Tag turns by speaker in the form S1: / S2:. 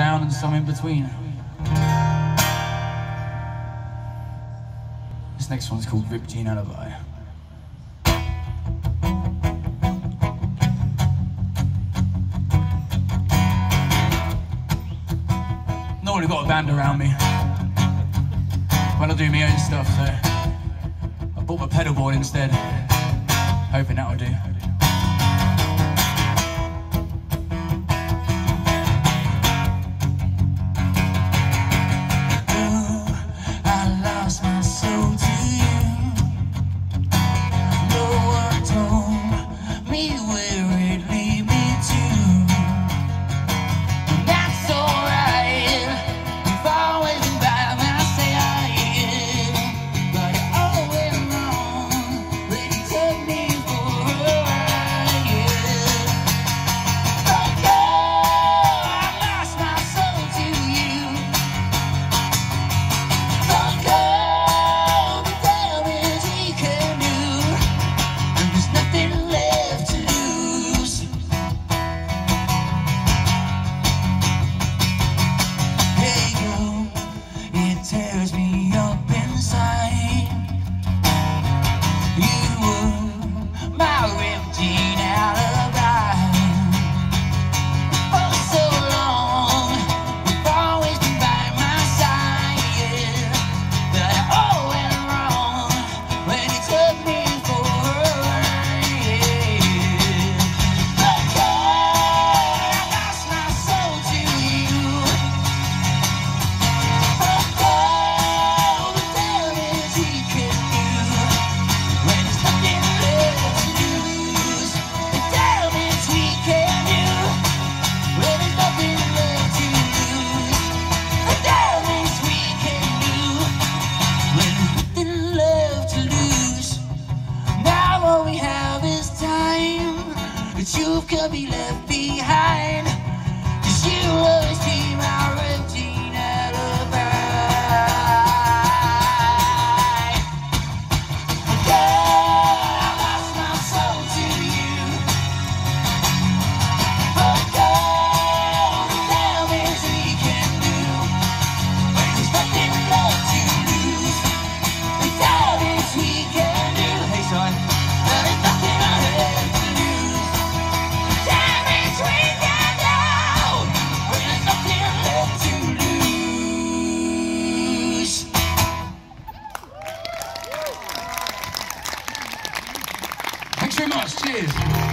S1: down and some in between. This next one's called Ripped Jean Alibi. Normally got a band around me when I do my own stuff, so I bought my pedal board instead, hoping that'll do. tears. all we have is time, but you could be left behind. Simões, cheers.